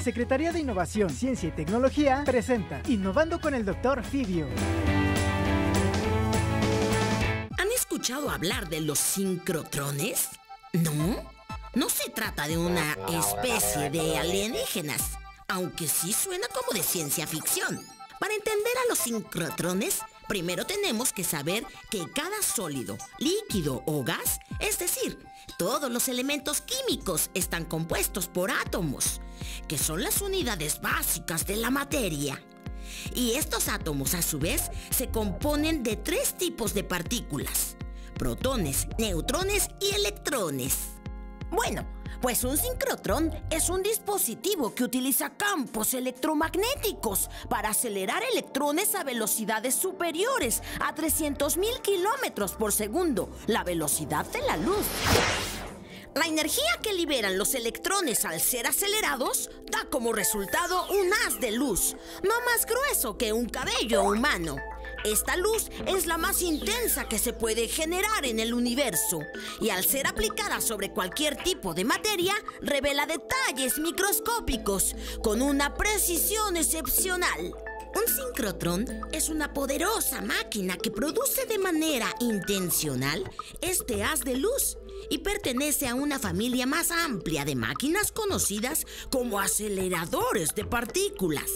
La Secretaría de Innovación, Ciencia y Tecnología presenta Innovando con el Dr. Fibio. ¿Han escuchado hablar de los sincrotrones? ¿No? No se trata de una especie de alienígenas, aunque sí suena como de ciencia ficción. Para entender a los sincrotrones, primero tenemos que saber que cada sólido, líquido o gas, es decir, todos los elementos químicos están compuestos por átomos, que son las unidades básicas de la materia. Y estos átomos a su vez se componen de tres tipos de partículas, protones, neutrones y electrones. Bueno, pues un sincrotrón es un dispositivo que utiliza campos electromagnéticos para acelerar electrones a velocidades superiores a 300.000 kilómetros por segundo, la velocidad de la luz. La energía que liberan los electrones al ser acelerados da como resultado un haz de luz, no más grueso que un cabello humano. Esta luz es la más intensa que se puede generar en el universo y al ser aplicada sobre cualquier tipo de materia revela detalles microscópicos con una precisión excepcional. Un sincrotrón es una poderosa máquina que produce de manera intencional este haz de luz y pertenece a una familia más amplia de máquinas conocidas como aceleradores de partículas.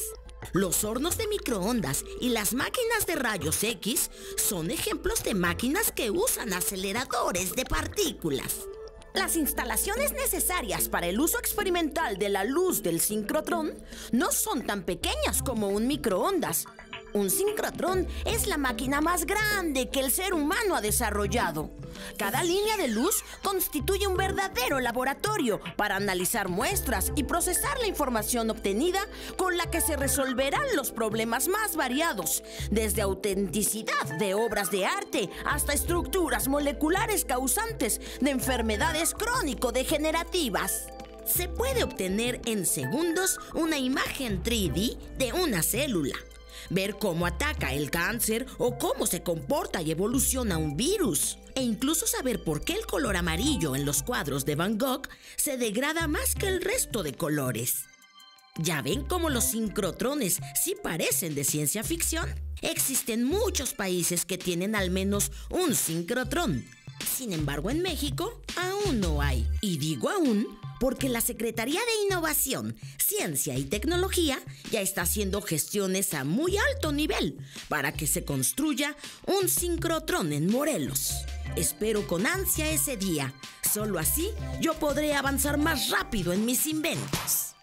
Los hornos de microondas y las máquinas de rayos X son ejemplos de máquinas que usan aceleradores de partículas. Las instalaciones necesarias para el uso experimental de la luz del sincrotrón no son tan pequeñas como un microondas. Un sincrotrón es la máquina más grande que el ser humano ha desarrollado. Cada línea de luz constituye un verdadero laboratorio para analizar muestras y procesar la información obtenida con la que se resolverán los problemas más variados, desde autenticidad de obras de arte hasta estructuras moleculares causantes de enfermedades crónico-degenerativas. Se puede obtener en segundos una imagen 3D de una célula ver cómo ataca el cáncer o cómo se comporta y evoluciona un virus. E incluso saber por qué el color amarillo en los cuadros de Van Gogh se degrada más que el resto de colores. ¿Ya ven cómo los sincrotrones sí parecen de ciencia ficción? Existen muchos países que tienen al menos un sincrotrón. Sin embargo, en México aún no hay. Y digo aún porque la Secretaría de Innovación, Ciencia y Tecnología ya está haciendo gestiones a muy alto nivel para que se construya un sincrotrón en Morelos. Espero con ansia ese día. Solo así yo podré avanzar más rápido en mis inventos.